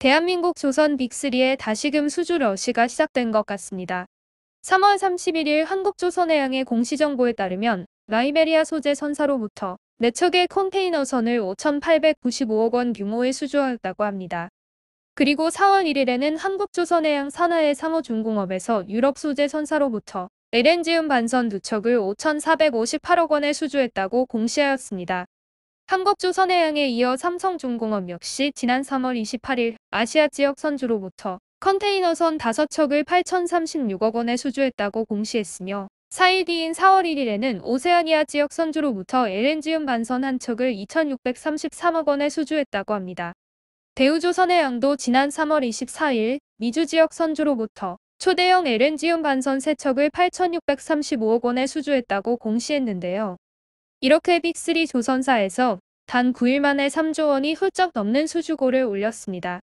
대한민국 조선 빅3의 다시금 수주 러시가 시작된 것 같습니다. 3월 31일 한국조선해양의 공시정보에 따르면 라이베리아 소재 선사로부터 4척의 컨테이너선을 5,895억 원 규모의 수주하였다고 합니다. 그리고 4월 1일에는 한국조선해양 산하의 상호중공업에서 유럽 소재 선사로부터 LNG음 반선 2척을 5,458억 원에 수주했다고 공시하였습니다. 한국조선해양에 이어 삼성중공업 역시 지난 3월 28일 아시아 지역 선주로부터 컨테이너선 5척을 8,036억 원에 수주했다고 공시했으며 4일 뒤인 4월 1일에는 오세아니아 지역 선주로부터 LNG음 반선 한 척을 2,633억 원에 수주했다고 합니다. 대우조선해양도 지난 3월 24일 미주 지역 선주로부터 초대형 LNG음 반선 3척을 8,635억 원에 수주했다고 공시했는데요. 이렇게 빅3 조선사에서 단 9일 만에 3조 원이 훌쩍 넘는 수주고를 올렸습니다.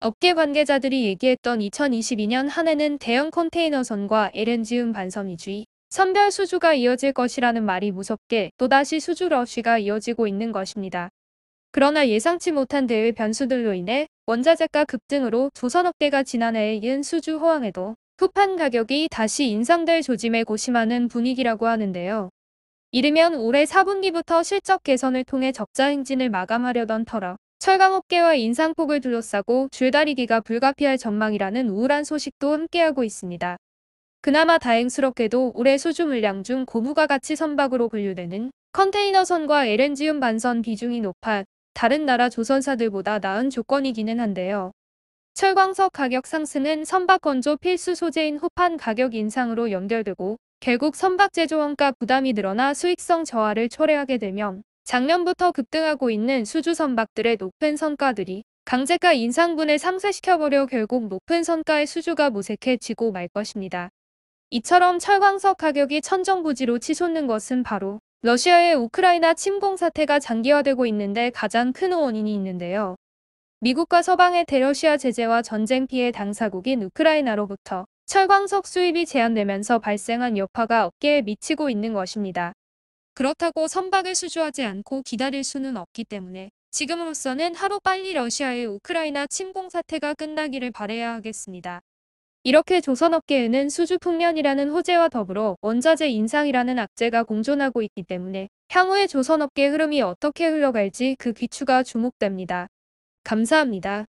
업계 관계자들이 얘기했던 2022년 한 해는 대형 컨테이너선과 LNG음 반선 위주의 선별 수주가 이어질 것이라는 말이 무섭게 또다시 수주 러쉬가 이어지고 있는 것입니다. 그러나 예상치 못한 대외 변수들로 인해 원자재가 급등으로 조선업계가 지난해에 이은 수주 호황에도 후판 가격이 다시 인상될 조짐에 고심하는 분위기라고 하는데요. 이르면 올해 4분기부터 실적 개선을 통해 적자 행진을 마감하려던 터라 철강업계와 인상폭을 둘러싸고 줄다리기가 불가피할 전망이라는 우울한 소식도 함께하고 있습니다. 그나마 다행스럽게도 올해 수주 물량 중 고부가 가치 선박으로 분류되는 컨테이너선과 LNG음 반선 비중이 높아 다른 나라 조선사들보다 나은 조건이기는 한데요. 철광석 가격 상승은 선박 건조 필수 소재인 호판 가격 인상으로 연결되고 결국 선박 제조 원가 부담이 늘어나 수익성 저하를 초래하게 되면 작년부터 급등하고 있는 수주 선박들의 높은 선가들이 강제가 인상분을 상쇄시켜버려 결국 높은 선가의 수주가 무색해지고 말 것입니다. 이처럼 철광석 가격이 천정부지로 치솟는 것은 바로 러시아의 우크라이나 침공 사태가 장기화되고 있는데 가장 큰 원인이 있는데요. 미국과 서방의 대러시아 제재와 전쟁 피해 당사국인 우크라이나로부터 철광석 수입이 제한되면서 발생한 여파가 업계에 미치고 있는 것입니다. 그렇다고 선박을 수주하지 않고 기다릴 수는 없기 때문에 지금으로서는 하루 빨리 러시아의 우크라이나 침공 사태가 끝나기를 바래야 하겠습니다. 이렇게 조선업계에는 수주 풍년이라는 호재와 더불어 원자재 인상이라는 악재가 공존하고 있기 때문에 향후의 조선업계 흐름이 어떻게 흘러갈지 그 귀추가 주목됩니다. 감사합니다.